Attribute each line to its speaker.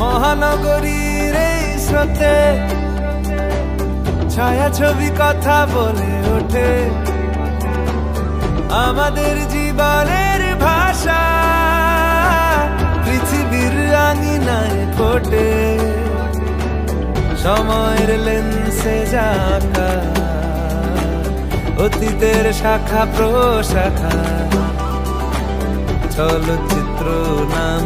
Speaker 1: মহানগরীর স্রোতে ছায়া ছবি কথা বলে ওঠে। আমাদের জীবনের ভাষা পৃথিবীর আঙিনায় ফোটে। সময়ের লেন্সে যাকা অতীতের শাখা প্রশাখা, চলচ্চিত্র নাম